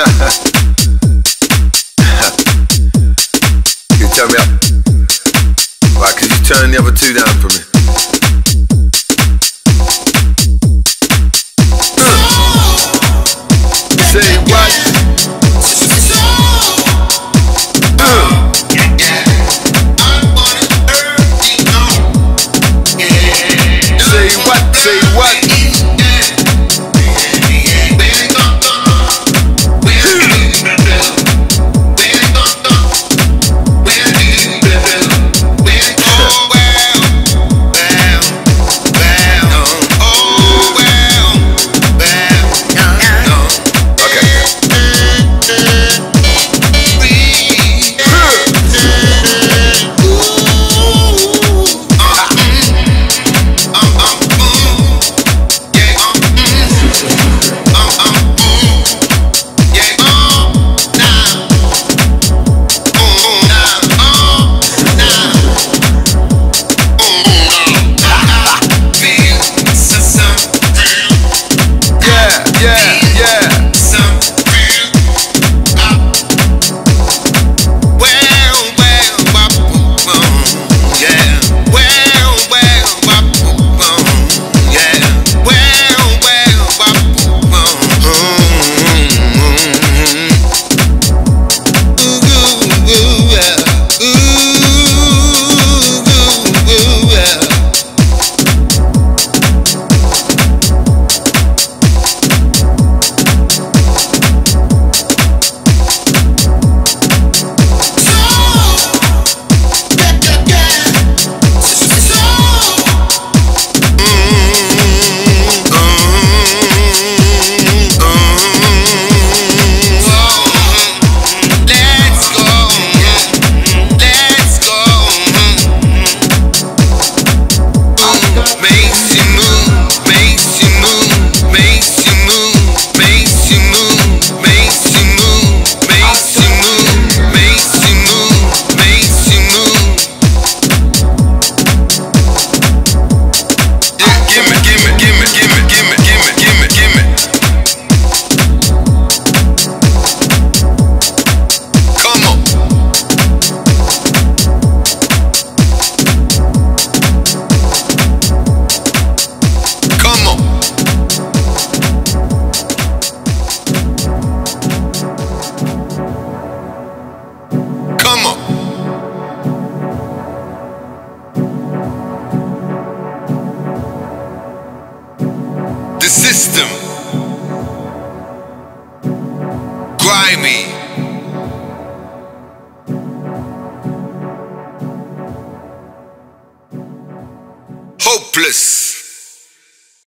you turn me up. Right, could you turn the other two down for me? Say what? Gimme, system. Grimy. Hopeless.